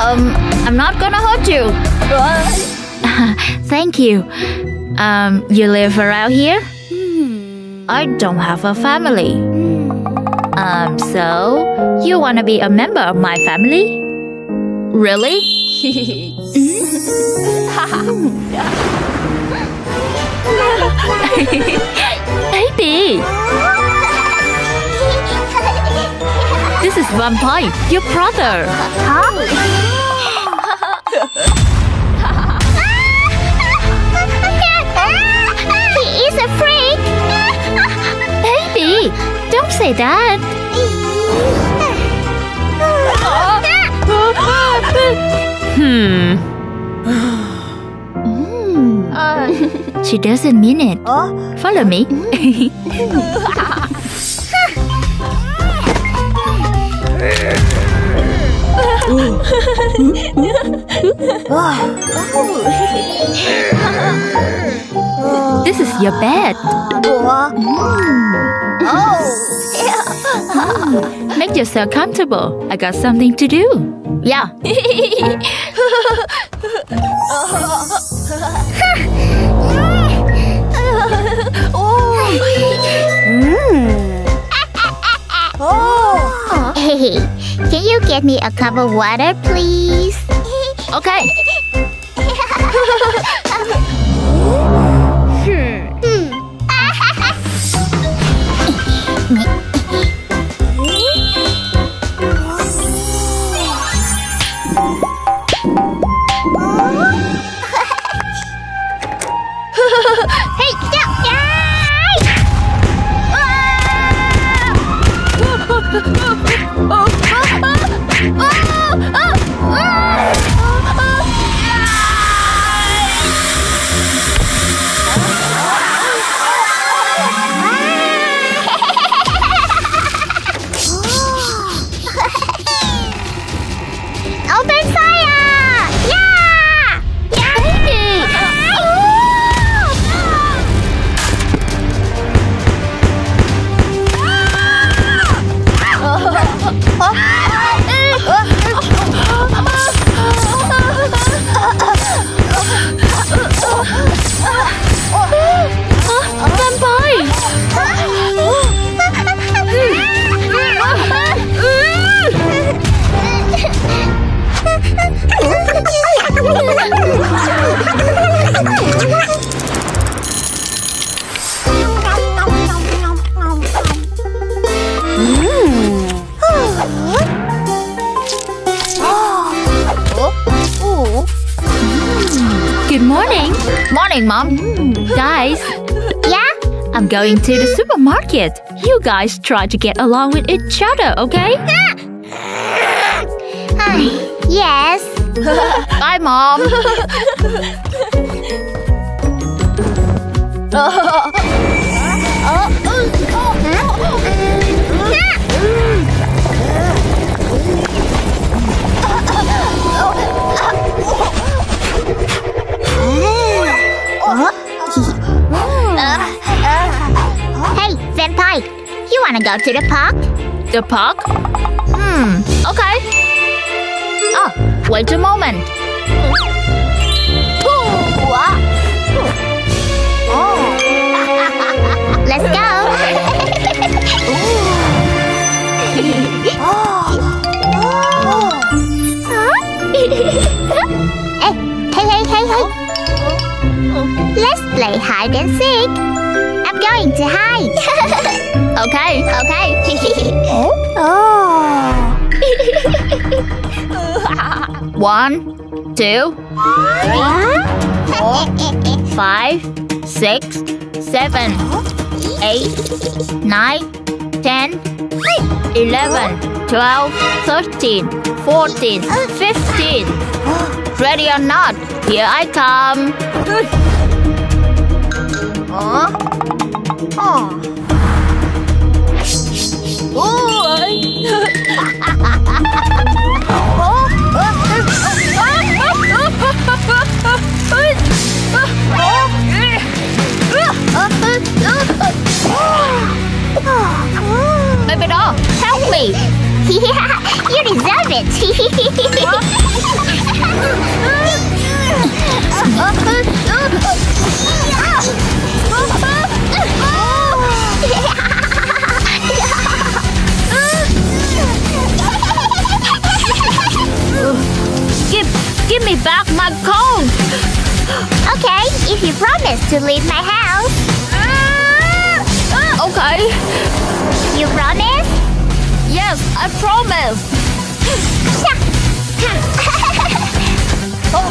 Um, I'm not gonna hurt you. Thank you. Um, you live around here? I don't have a family. Um, so you wanna be a member of my family? Really? Baby, this is Vampire, your brother. he say that. Hmm. She doesn't mean it. Follow me. this is your bed. Hmm, make yourself comfortable. I got something to do. Yeah. Hey, can you get me a cup of water, please? Okay. 哈 哈 I'm going to the supermarket. You guys try to get along with each other, okay? Ah, yes. Bye, Mom. You wanna go to the park? The park? Hmm, okay. Oh, wait a moment. Let's go. hey, hey, hey, hey, hey. Let's play hide and seek. Going to hide. Okay. okay. oh. One, two, five, six, seven, eight, nine, ten, eleven, twelve, thirteen, fourteen, fifteen. Ready or not, here I come. Baby doll, help me! Yeah, you deserve it. me back my cone! Okay, if you promise to leave my house. Ah, okay, You promise? yes, I promise! Help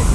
oh.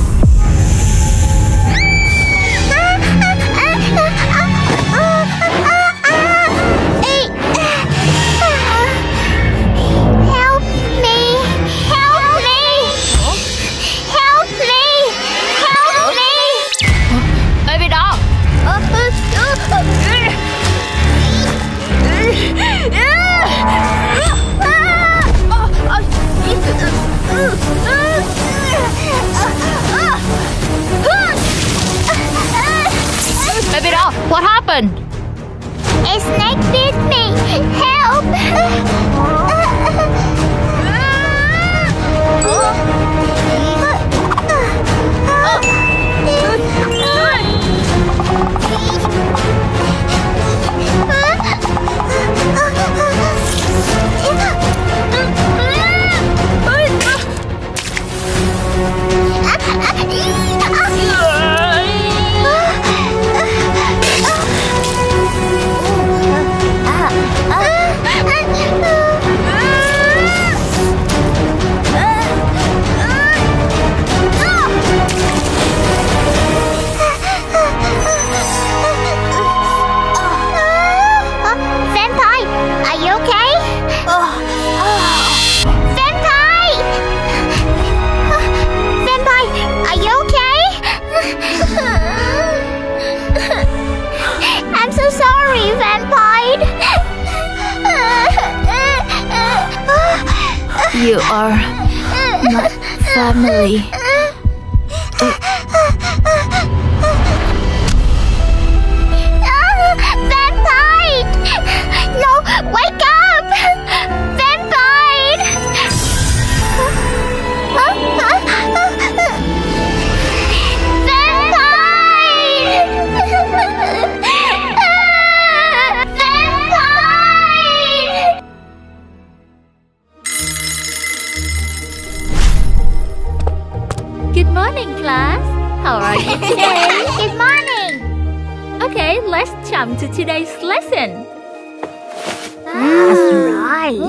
are my family. Bad fight! No, wake up! How today? Good morning! okay, let's jump to today's lesson. That's right.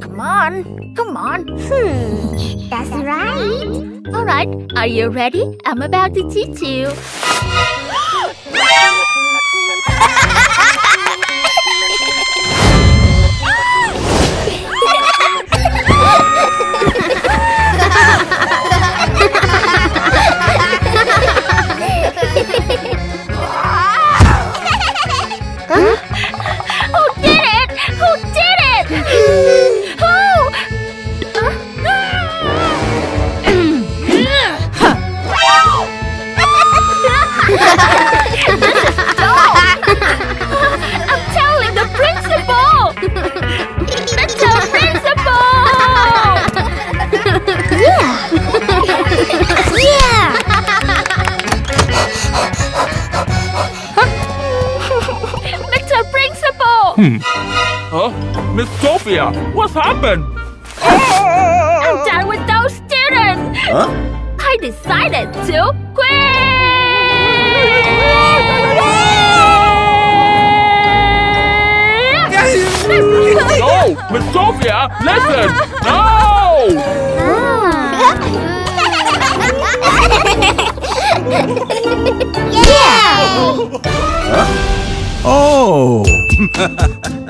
Come on, come on. Hmm. That's right. All right, are you ready? I'm about to teach you. Miss Sophia, what's happened? I'm done with those students! Huh? I decided to quit! No! Miss Sophia, listen! No! Ah. yeah! Oh!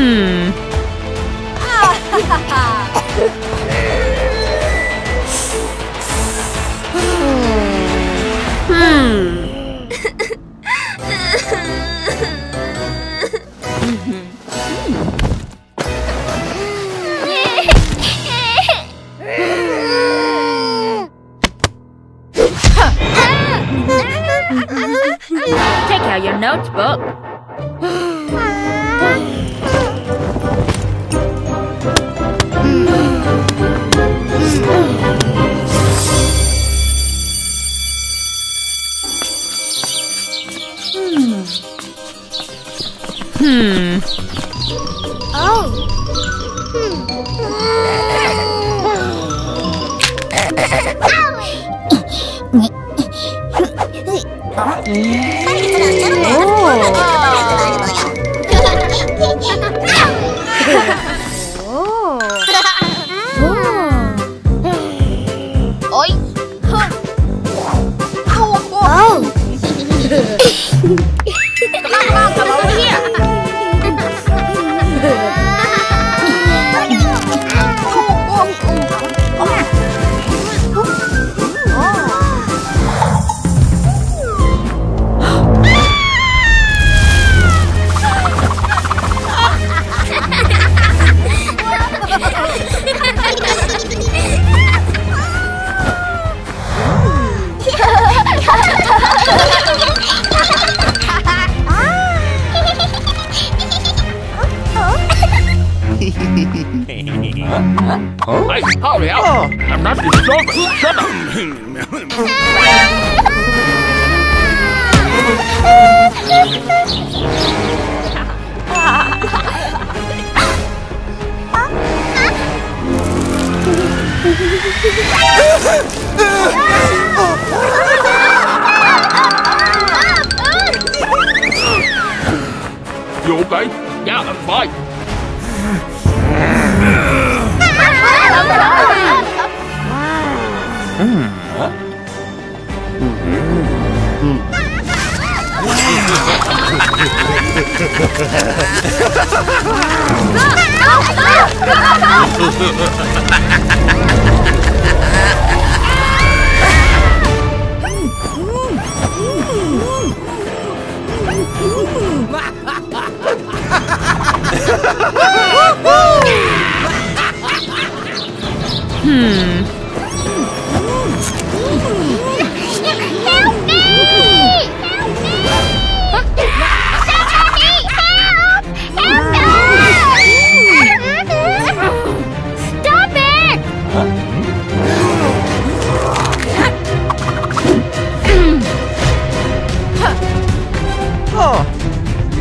Take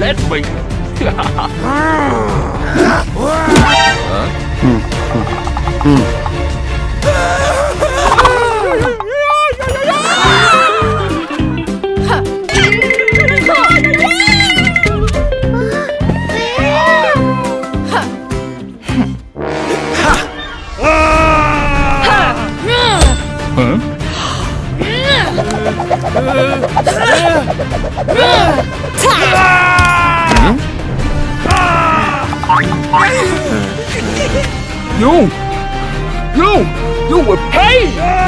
Let me. You! You! You will pay!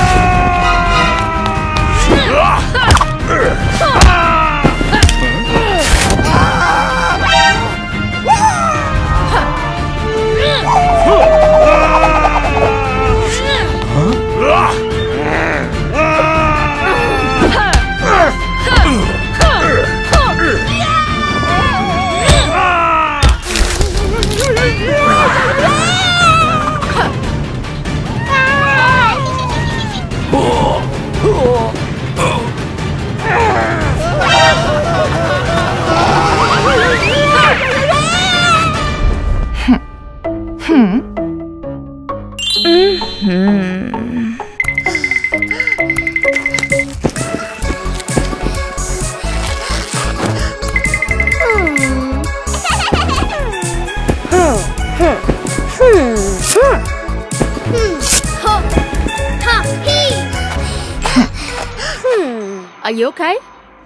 Are you okay?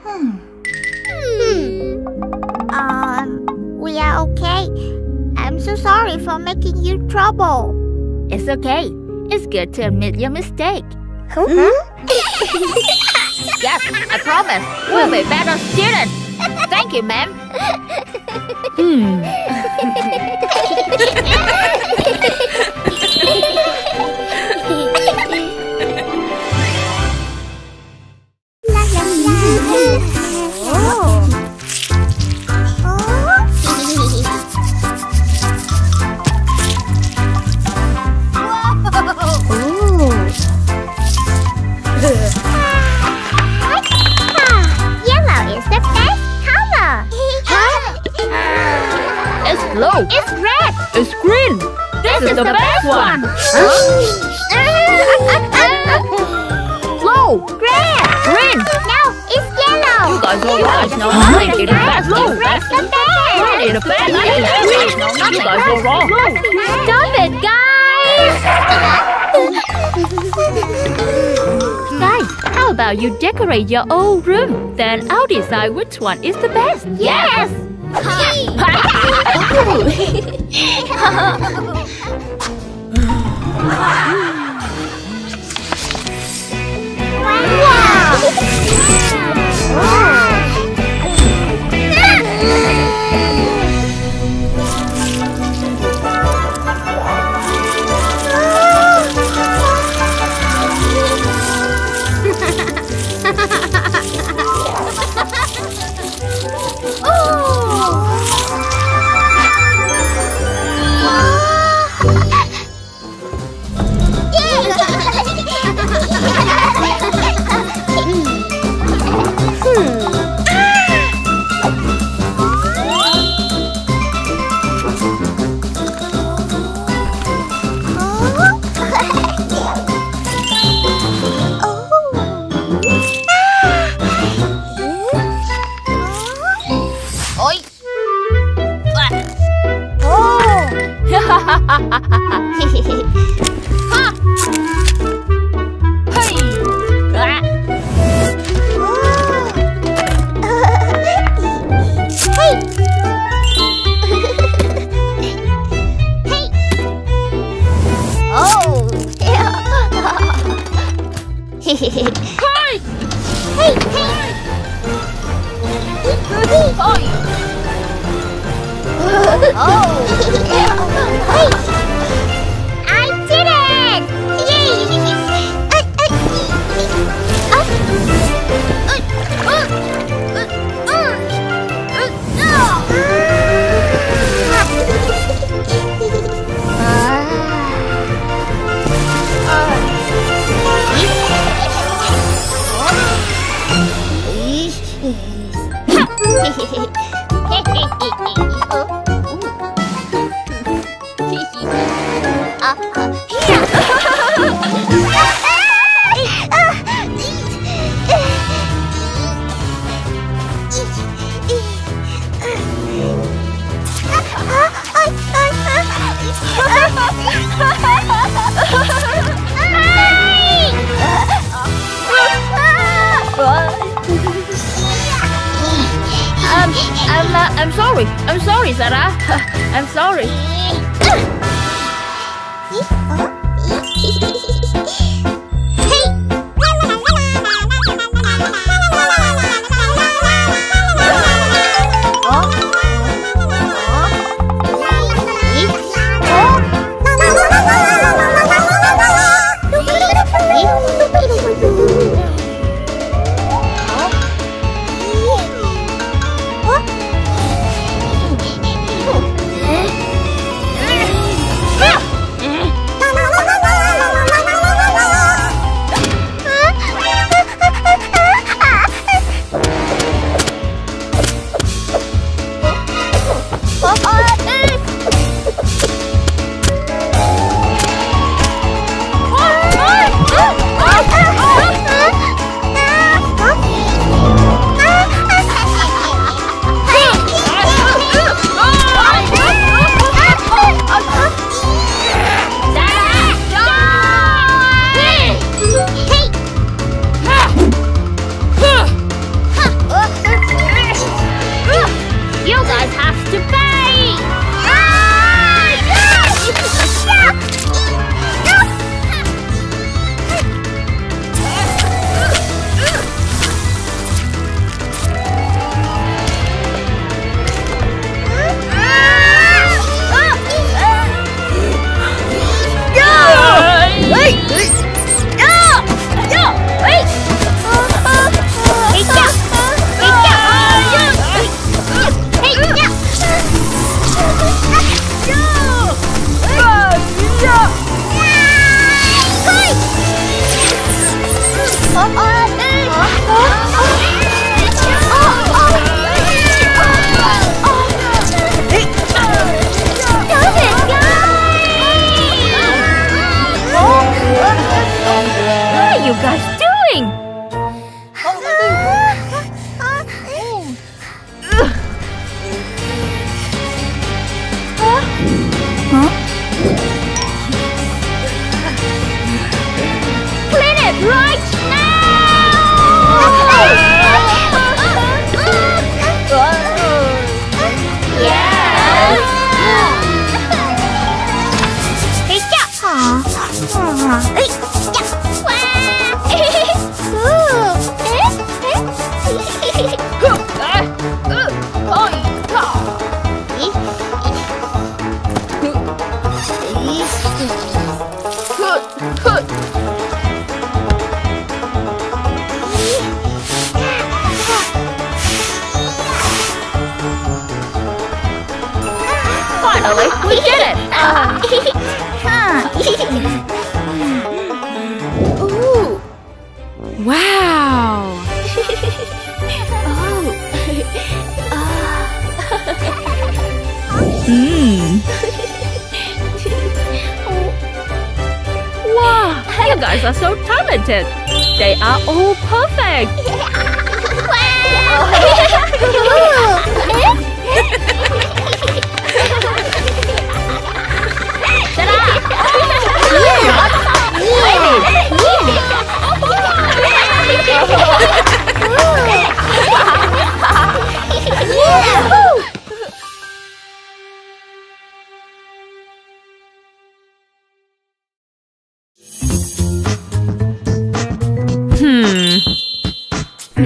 Hmm. Um, we are okay. I'm so sorry for making you trouble. It's okay. It's good to admit your mistake. Huh? Yes, I promise. We'll be better students. Thank you, ma'am. La It's blue. It's red. It's green. This, is, the, best, one. Blue. Red. Green. No, it's yellow. You guys all right. No, nothing is the best. It's Blue. red the best. Green is the best. Is the. No, you guys are wrong. Stop it, guys! Guys, how about you decorate your own room? Then I'll decide which one is the best. Yes! 哈哈哈哈哈！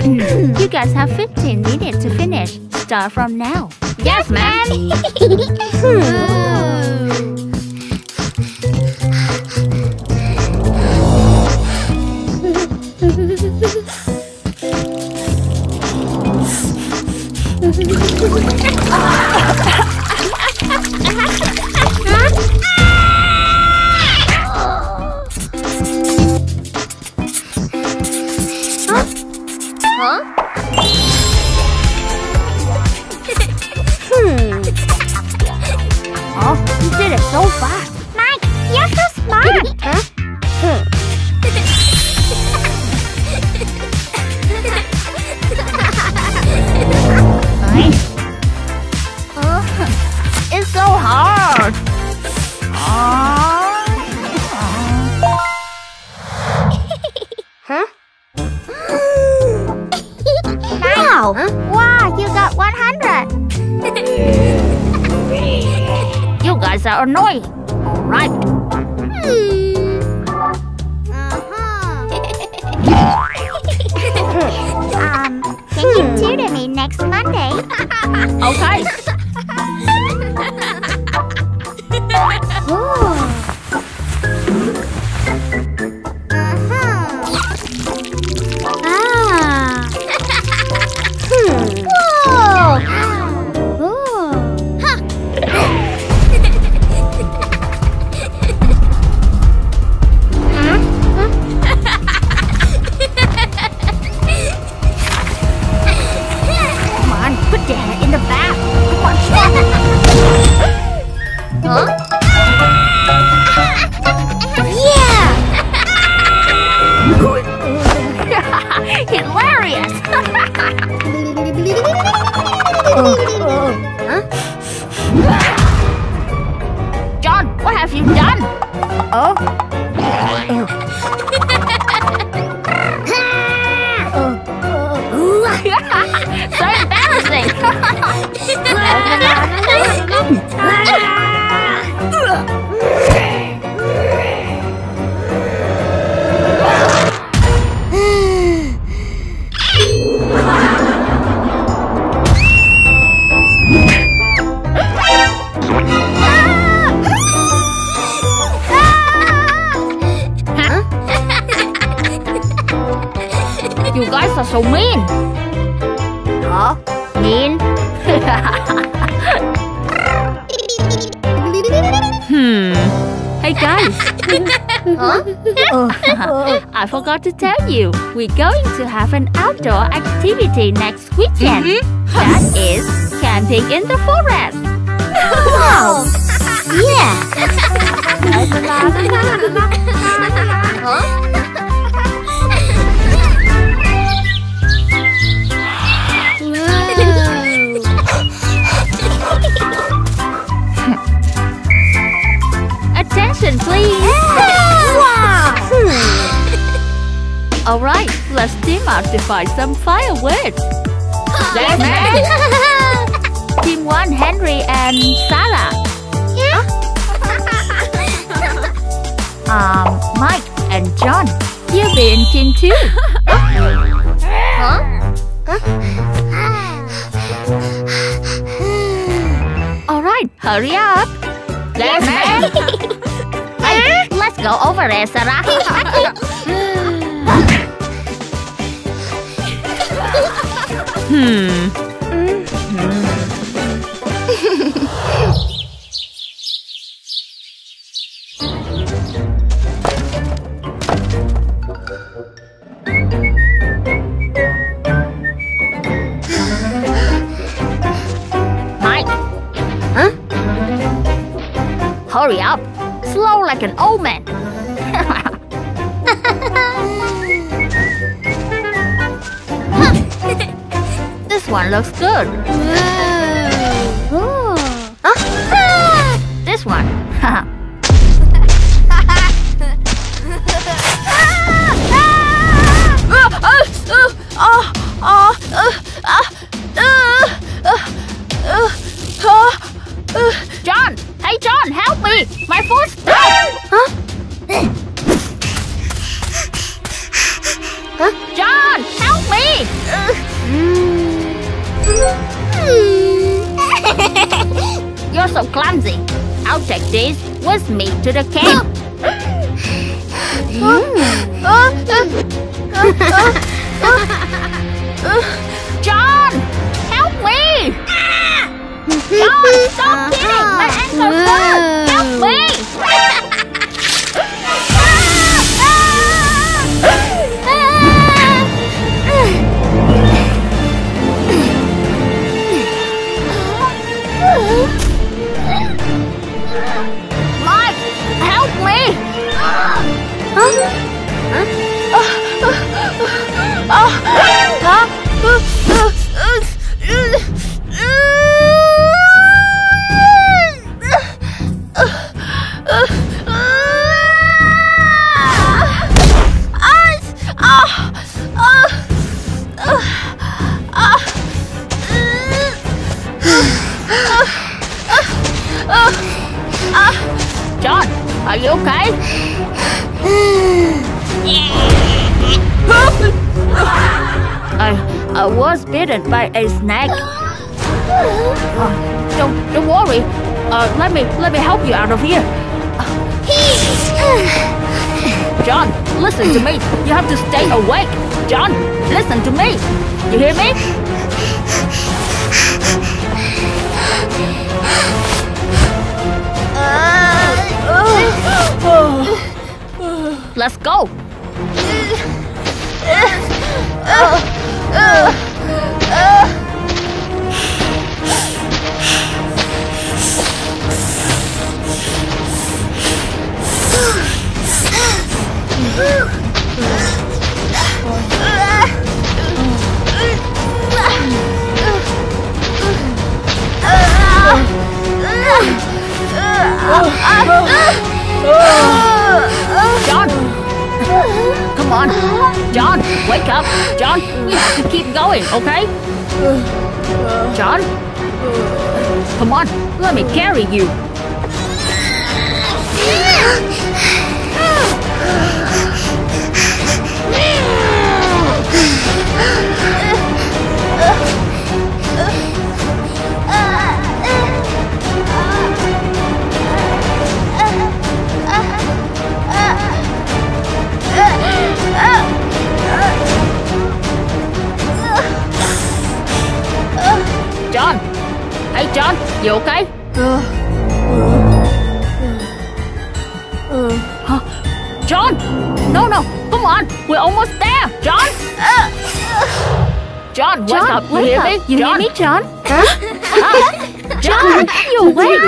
you guys have 15 minutes to finish. Start from now. Yes, ma'am. to have an outdoor activity next weekend. Mm -hmm. That is camping in the forest. Wow! yeah! Attention, please! Alright, let's team up to find some firewood. Yes, man. Team 1, Henry and Sarah. Yeah. Um, Mike and John. You'll be in team 2. huh? Alright, hurry up. Yes, man. hey, let's go over there, Sarah. Hmm. Hurry up. Slow like an old man. One looks good. This one. this made to the camp. Oh. Oh. Oh. John, are you okay? I, I was bitten by a snake. Uh, don't, don't worry. Uh, let me, let me help you out of here. John, listen to me. You have to stay awake. John, listen to me. You hear me? Let's go. Oh. John! Come on! John, wake up! John, we have to keep going, okay? John? Come on, let me carry you. You okay? Huh? John! No, no, come on, we're almost there, John! John, wake John, up, you wake hear up. me? You John? hear me, John? John, you awake?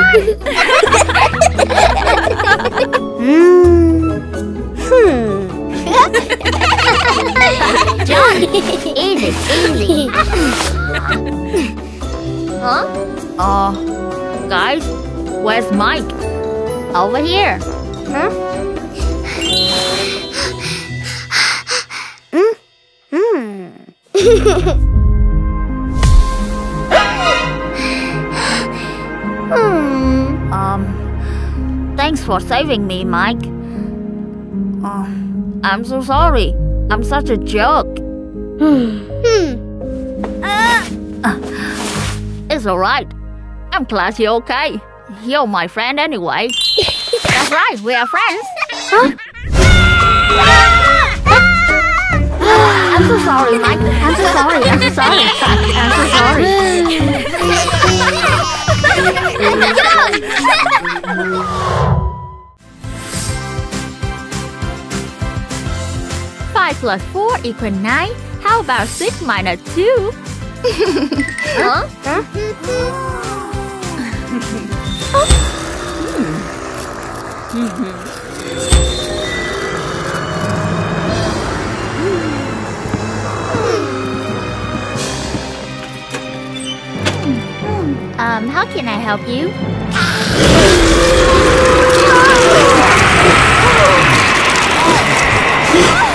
John, easy, easy. huh? Uh, guys, where's Mike? Over here. Huh? hmm. hmm. Um, thanks for saving me, Mike. Uh, I'm so sorry. I'm such a jerk. hmm. Uh, it's alright. I'm glad you're okay. You're my friend anyway. That's right, we are friends. Huh? I'm so sorry, Mike. I'm so sorry. I'm so sorry. I'm so sorry. Five plus four equal nine. How about six minus two? huh? Um, how can I help you?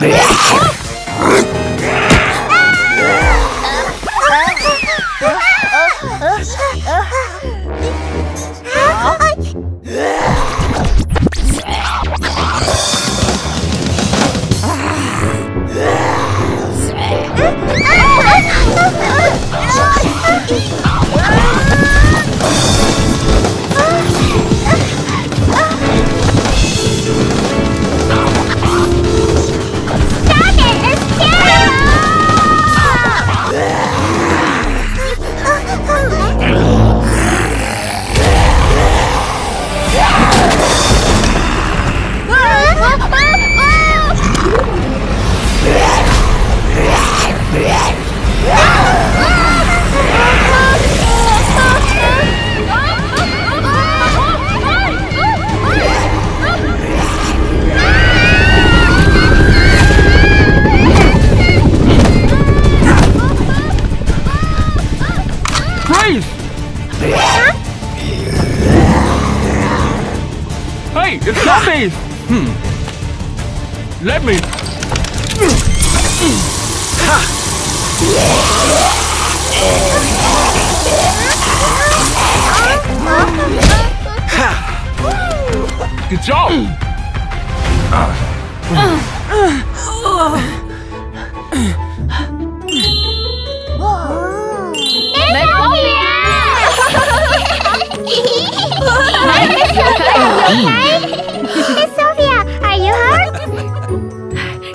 ¡Ah! Hey, Sophia, are you hurt?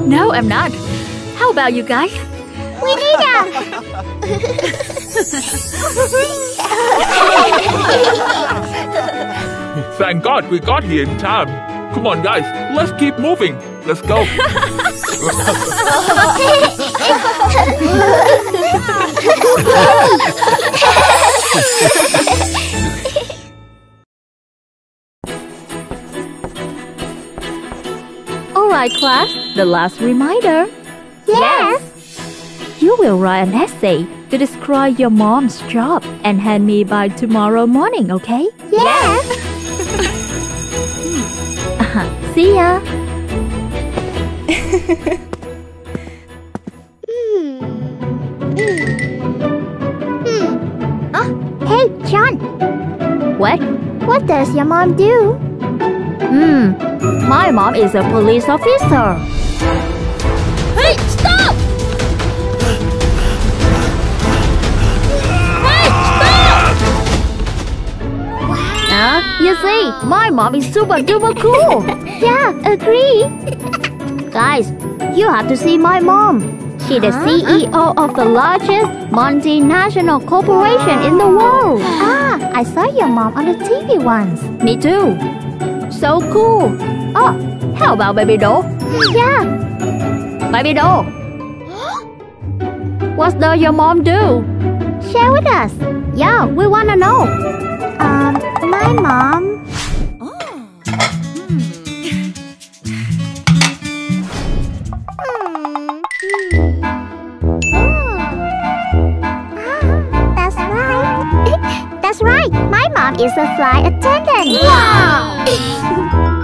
No, I'm not. How about you guys? We need a... Thank God we got here in time. Come on, guys, let's keep moving. Let's go. Alright, class, the last reminder. Yes. You will write an essay to describe your mom's job and hand me by tomorrow morning, okay? Yes. Uh-huh. See ya! Hmm. Hmm. Hmm. Oh, hey, John, What? what does your mom do? Hmm, my mom is a police officer. Hey, stop! Hey, stop! Uh, you see, my mom is super duper cool. Yeah, agree. Guys, you have to see my mom. She's the CEO of the largest multinational corporation in the world. Ah, I saw your mom on the TV once. Me too. So cool. Oh, how about baby doll? Yeah. Baby doll. What does your mom do? Share with us. Yeah, we wanna know. Um, my mom. Is a flight attendant. Wow!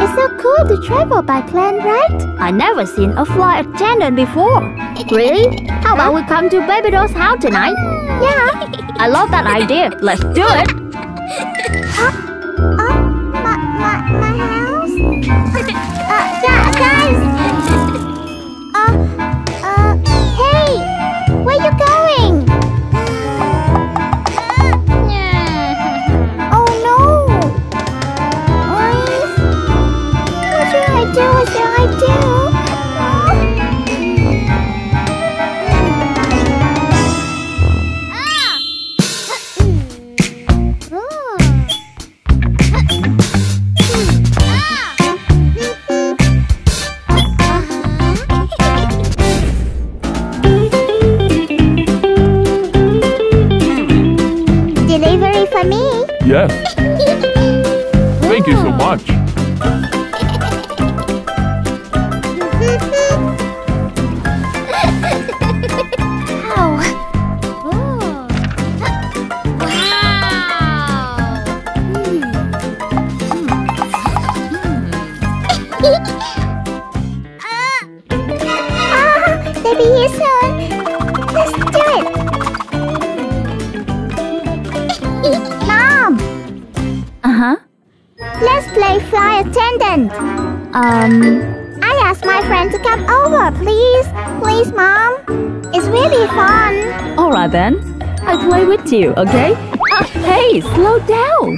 It's so cool to travel by plane, right? I never seen a flight attendant before. Really? How about we come to baby doll's house tonight? Yeah. I love that idea. Let's do it. Oh, my, my, my house? uh, gu- guys! Thank you so much. Um, I asked my friend to come over, please. Please, Mom. It's really fun. Alright then. I'll play with you, okay? Uh, hey, slow down!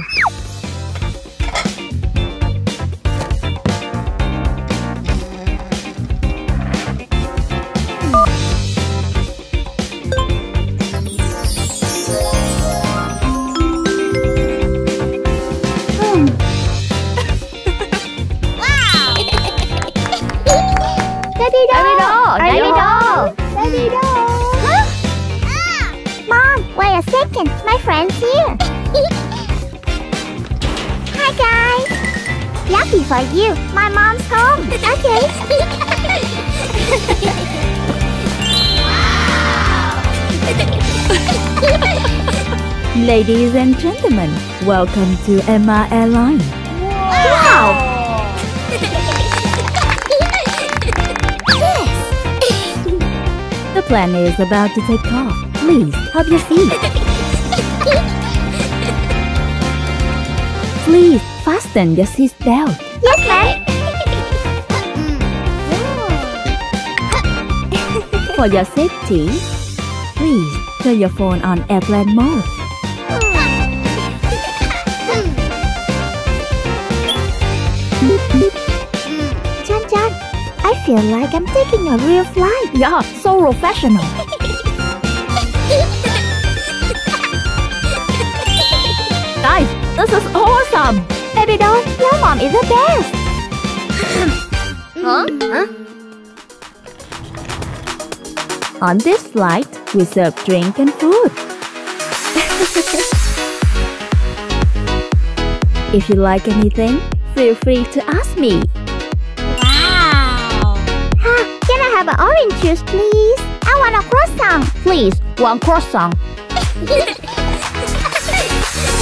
Ladies and gentlemen, welcome to Emma Airline. Wow! the plane is about to take off. Please, have your seat. Please, fasten your seat belt. Yes, ma'am. For your safety, please turn your phone on airplane mode. Feel like I'm taking a real flight. Yeah, so professional. Guys, this is awesome! Baby doll, your mom is the best. huh? Huh? On this flight, we serve drink and food. if you like anything, feel free to ask me. Have an orange juice, please? I want a croissant. Please, one croissant.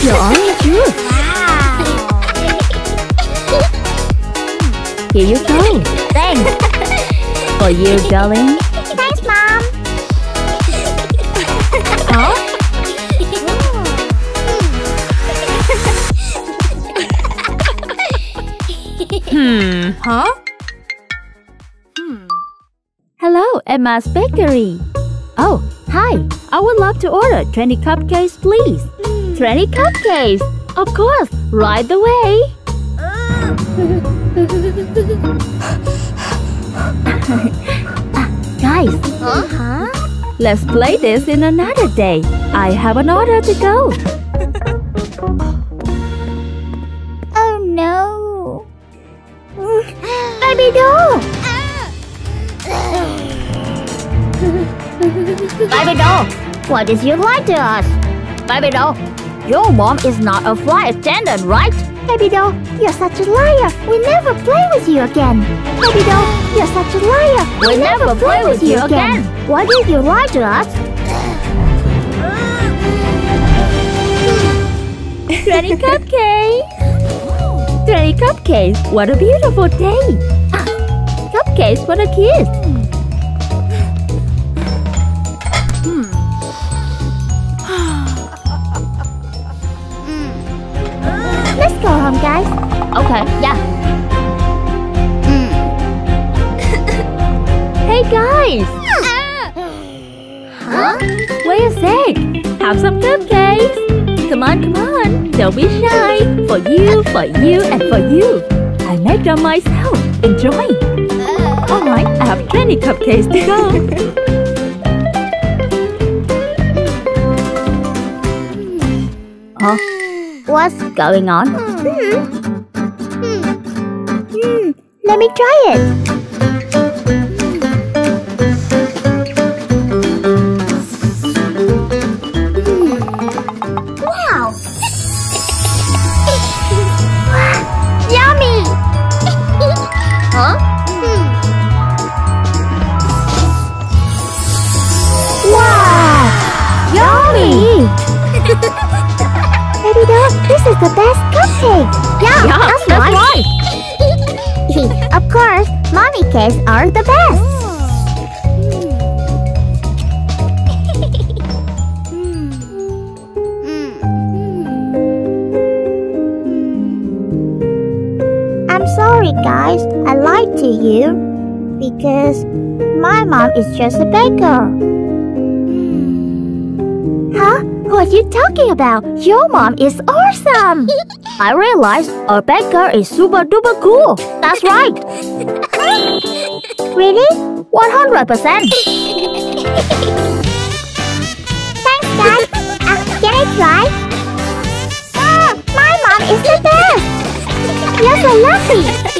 Your orange juice. Wow. Here you go. Thanks. For you, darling. Thanks, Mom. huh? hmm. Huh? Hello, Emma's Bakery. Oh, hi. I would love to order 20 cupcakes, please. 20 cupcakes. Of course, right away. Guys, huh? let's play this in another day. I have an order to go. Oh no. Baby doll! Baby doll, why did you lie to us? Baby doll, your mom is not a flight attendant, right? Baby doll, you're such a liar. We never play with you again. Baby doll, you're such a liar. We, we never, never play, play with you again. again. Why did you lie to us? Ready cupcakes. Ready cupcakes. What a beautiful day. Ah, cupcakes for the kids. Go home, guys. Okay, yeah. Mm. hey, guys! huh? Wait a sec. Have some cupcakes. Come on, come on. Don't be shy. For you, for you, and for you. I make them myself. Enjoy. Alright, I have 20 cupcakes to go. huh? What's going on? Hmm. Hmm. Let me try it. A baker. Huh? What are you talking about? Your mom is awesome! I realized a baker is super duper cool. That's right. Really? 100%. Thanks, Dad. Uh, can I try? Ah, my mom is the best. You're so lucky.